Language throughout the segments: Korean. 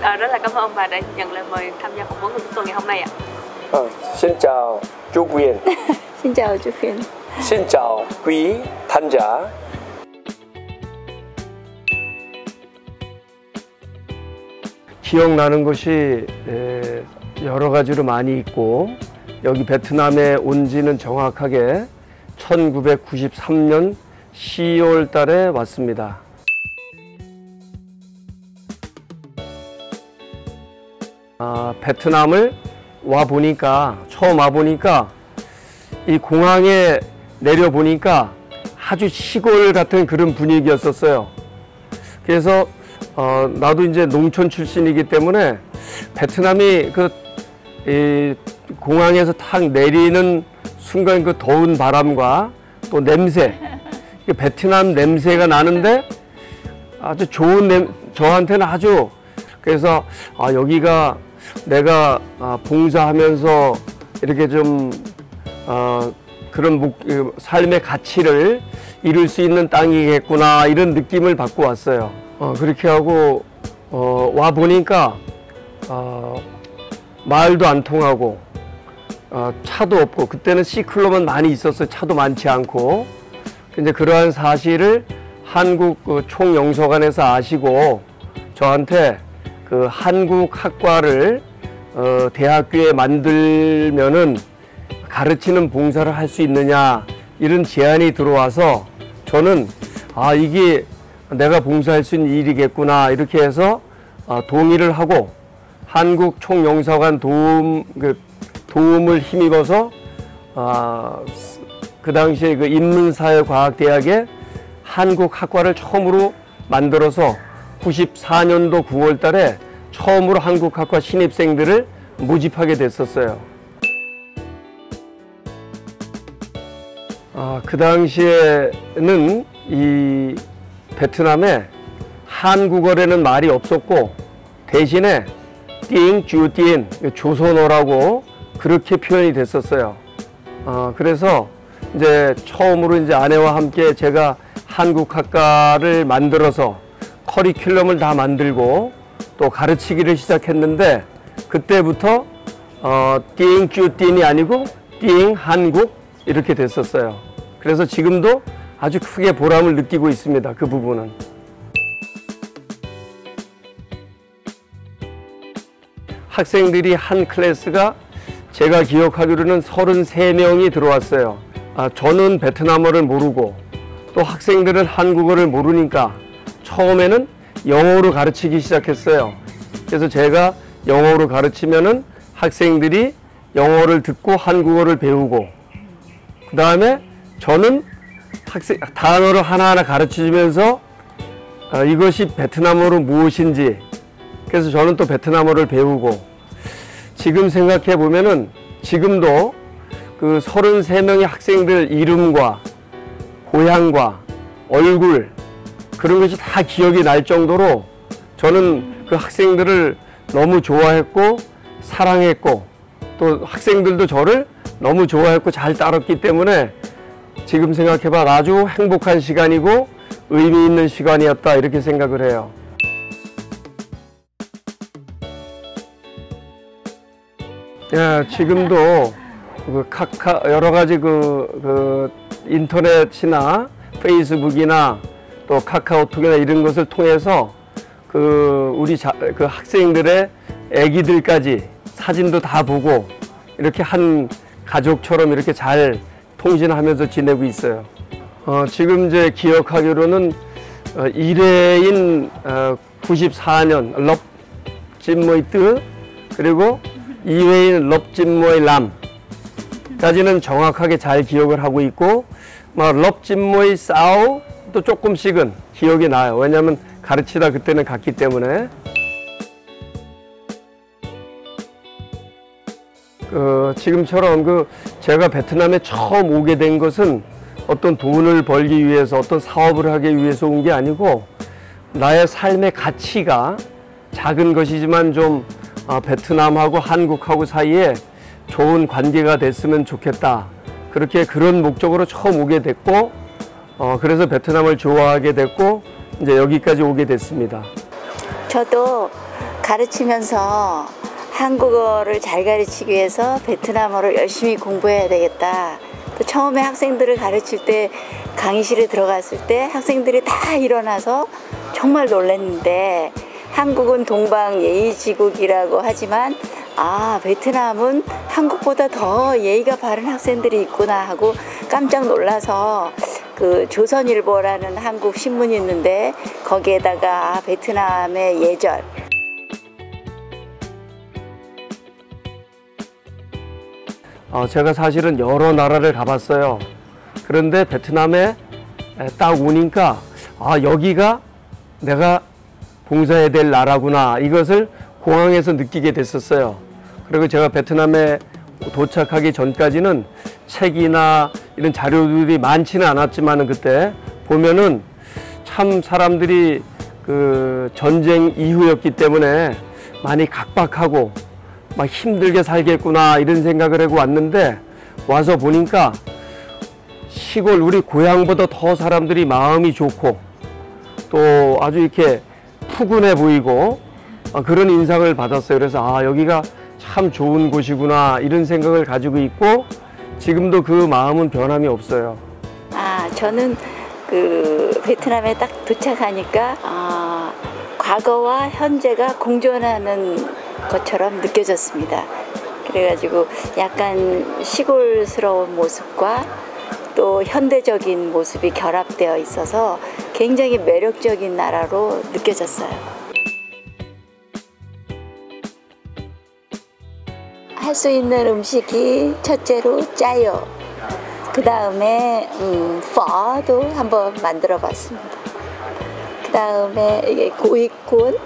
À, rất là cảm ơn bà đã nhận lời mời tham gia phỏng vấn của chúng tôi ngày hôm nay ạ. Ờ, xin chào chú Quyền, Xin chào chú Khuyên. xin chào quý khán giả. 기억나는 것이 에, 여러 가지로 많이 있고 여기 베트남에 온 지는 정확하게 1993년 12월 달에 왔습니다. 아, 베트남을 와 보니까 처음 와 보니까 이 공항에 내려 보니까 아주 시골 같은 그런 분위기였었어요. 그래서 어, 나도 이제 농촌 출신이기 때문에 베트남이 그 이 공항에서 탁 내리는 순간 그 더운 바람과 또 냄새, 그 베트남 냄새가 나는데 아주 좋은 냄, 저한테는 아주 그래서 아 여기가 내가 아, 봉사하면서 이렇게 좀 어, 그런 목, 그 삶의 가치를 이룰 수 있는 땅이겠구나 이런 느낌을 받고 왔어요. 어, 그렇게 하고 어, 와 보니까 어, 말도 안 통하고 어, 차도 없고 그때는 시클로만 많이 있었어요. 차도 많지 않고 근데 그러한 사실을 한국 그 총영서관에서 아시고 저한테 그 한국 학과를 어, 대학교에 만들면은 가르치는 봉사를 할 수 있느냐 이런 제안이 들어와서 저는 아 이게 내가 봉사할 수 있는 일이겠구나 이렇게 해서 어, 동의를 하고 한국 총영사관 도움 그 도움을 힘입어서 아, 그 당시에 그 인문사회과학대학에 한국 학과를 처음으로 만들어서 94년도 9월 달에 처음으로 한국 학과 신입생들을 모집하게 됐었어요. 아, 그 당시에는 이 베트남에 한국어라는 말이 없었고 대신에 띵, 주띵, 조선어라고 그렇게 표현이 됐었어요. 아, 그래서 이제 처음으로 이제 아내와 함께 제가 한국 학과를 만들어서 커리큘럼을 다 만들고 또 가르치기를 시작했는데 그때부터 어, 띵, 쭈띵이 아니고 띵, 한국 이렇게 됐었어요. 그래서 지금도 아주 크게 보람을 느끼고 있습니다. 그 부분은. 학생들이 한 클래스가 제가 기억하기로는 33명이 들어왔어요. 아, 저는 베트남어를 모르고 또 학생들은 한국어를 모르니까 처음에는 영어로 가르치기 시작했어요. 그래서 제가 영어로 가르치면은 학생들이 영어를 듣고 한국어를 배우고 그 다음에 저는 학생 단어를 하나하나 가르치면서 어, 이것이 베트남어로 무엇인지 그래서 저는 또 베트남어를 배우고 지금 생각해 보면은 지금도 그 33명의 학생들 이름과 고향과 얼굴 그런 것이 다 기억이 날 정도로 저는 그 학생들을 너무 좋아했고 사랑했고 또 학생들도 저를 너무 좋아했고 잘 따랐기 때문에 지금 생각해봐 아주 행복한 시간이고 의미 있는 시간이었다 이렇게 생각을 해요. 예, 지금도 그 카카 여러 가지 그, 그 인터넷이나 페이스북이나 또 카카오톡이나 이런 것을 통해서 그 우리 자, 그 학생들의 아기들까지 사진도 다 보고 이렇게 한 가족처럼 이렇게 잘 통신하면서 지내고 있어요. 어, 지금 이제 기억하기로는 어, 1회인 어, 94년 럽 찐모이 뜨 그리고 2회인 럽 찐모이 람 까지는 정확하게 잘 기억을 하고 있고 럽 찐모이 싸우 또 조금씩은 기억이 나요. 왜냐하면 가르치다 그때는 갔기 때문에 그 지금처럼 그 제가 베트남에 처음 오게 된 것은 어떤 돈을 벌기 위해서 어떤 사업을 하기 위해서 온 게 아니고 나의 삶의 가치가 작은 것이지만 좀 아, 베트남하고 한국하고 사이에 좋은 관계가 됐으면 좋겠다. 그렇게 그런 목적으로 처음 오게 됐고 어, 그래서 베트남을 좋아하게 됐고 이제 여기까지 오게 됐습니다. 저도 가르치면서 한국어를 잘 가르치기 위해서 베트남어를 열심히 공부해야 되겠다. 또 처음에 학생들을 가르칠 때 강의실에 들어갔을 때 학생들이 다 일어나서 정말 놀랐는데 한국은 동방 예의지국이라고 하지만 아 베트남은 한국보다 더 예의가 바른 학생들이 있구나 하고 깜짝 놀라서 그 조선일보라는 한국 신문이 있는데 거기에다가 아, 베트남의 예절 어, 제가 사실은 여러 나라를 가봤어요. 그런데 베트남에 에, 딱 오니까 아 여기가 내가 봉사해야 될 나라구나 이것을 공항에서 느끼게 됐었어요. 그리고 제가 베트남에 도착하기 전까지는 책이나 이런 자료들이 많지는 않았지만은 그때 보면은 참 사람들이 그 전쟁 이후였기 때문에 많이 각박하고 막 힘들게 살겠구나 이런 생각을 하고 왔는데 와서 보니까 시골 우리 고향보다 더 사람들이 마음이 좋고 또 아주 이렇게 푸근해 보이고 어, 그런 인상을 받았어요. 그래서 아 여기가 참 좋은 곳이구나 이런 생각을 가지고 있고 지금도 그 마음은 변함이 없어요. 아, 저는 그 베트남에 딱 도착하니까 아, 과거와 현재가 공존하는 것처럼 느껴졌습니다. 그래가지고 약간 시골스러운 모습과 또 현대적인 모습이 결합되어 있어서 굉장히 매력적인 나라로 느껴졌어요. 할 수 있는 음식이 첫째로 짜요. 그 다음에 음, 퍼도 한번 만들어 봤습니다. 그 다음에 이게 고이콘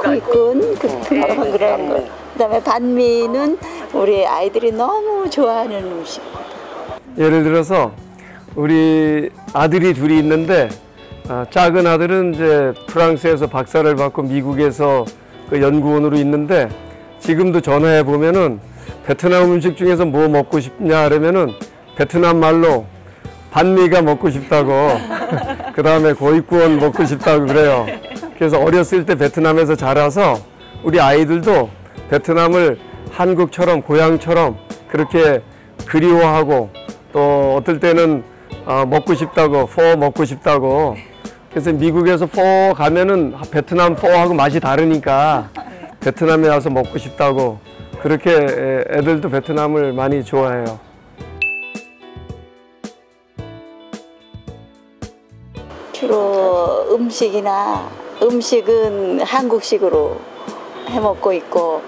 같은 거 그런 거. 그 다음에 반미는 우리 아이들이 너무 좋아하는 음식. 예를 들어서 우리 아들이 둘이 있는데 아, 작은 아들은 이제 프랑스에서 박사를 받고 미국에서 그 연구원으로 있는데 지금도 전화해 보면은 베트남 음식 중에서 뭐 먹고 싶냐 그러면은 베트남 말로 반미가 먹고 싶다고. 그 다음에 고이꾸원 먹고 싶다고 그래요. 그래서 어렸을 때 베트남에서 자라서 우리 아이들도 베트남을 한국처럼 고향처럼 그렇게 그리워하고 또 어떨 때는 어, 먹고 싶다고 포 먹고 싶다고. 그래서 미국에서 포 가면은 베트남 포하고 맛이 다르니까 베트남에 와서 먹고 싶다고 그렇게 애- 애들도 베트남을 많이 좋아해요. 주로 음식이나 음식은 한국식으로 해 먹고 있고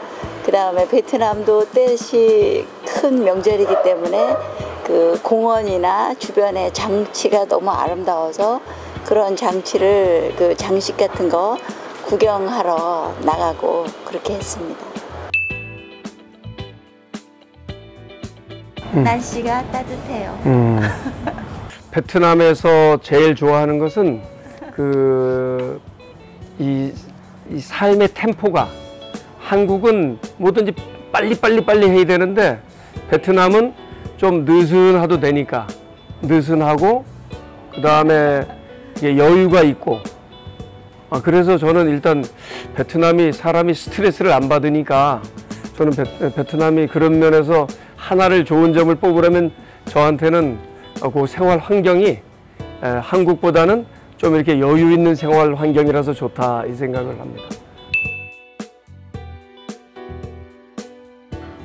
그 다음에 베트남도 뜻이 큰 명절이기 때문에 그 공원이나 주변의 장치가 너무 아름다워서 그런 장치를 그 장식 같은 거 구경하러 나가고 그렇게 했습니다. 날씨가 따뜻해요. 음. 베트남에서 제일 좋아하는 것은 그 이, 이 삶의 템포가 한국은 뭐든지 빨리 빨리 빨리 해야 되는데 베트남은 좀 느슨하도 되니까 느슨하고 그 다음에 여유가 있고 아, 그래서 저는 일단 베트남이 사람이 스트레스를 안 받으니까 저는 베, 베트남이 그런 면에서 하나를 좋은 점을 뽑으려면 저한테는 어, 그 생활 환경이 에, 한국보다는 좀 이렇게 여유 있는 생활 환경이라서 좋다 이 생각을 합니다.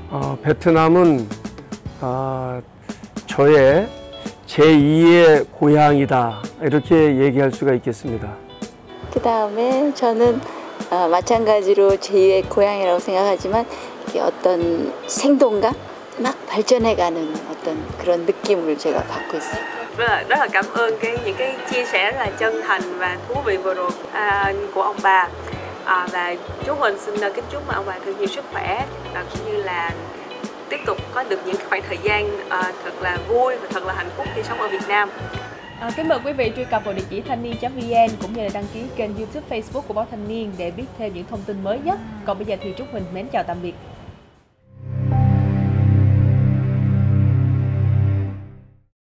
어, 베트남은 아, 저의 제2의 고향이다 이렇게 얘기할 수가 있겠습니다. 그 다음에 저는 어, 마찬가지로 제2의 고향이라고 생각하지만 어떤 생동감, 막 발전해가는 어떤 그런 느낌을 제가 받고 있어요. rất là, rất là cảm ơn cái những cái chia sẻ rất là chân thành và thú vị vừa rồi à, của ông bà à, và chú Huỳnh xin uh, kính chúc mà ông bà được nhiều sức khỏe và cũng như là tiếp tục có được những khoảng thời gian à, thật là vui và thật là hạnh phúc khi sống ở Việt Nam À, kính mời quý vị truy cập vào địa chỉ thanh niên.vn cũng như là đăng ký kênh youtube facebook của báo thanh niên để biết thêm những thông tin mới nhất. Còn bây giờ thì Trúc Huỳnh mến chào tạm biệt.